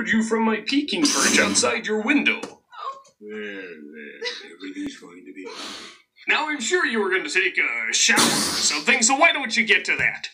heard you from my peeking perch outside your window. Well, well, everything's going to be fine. Now I'm sure you were going to take a shower or something, so why don't you get to that?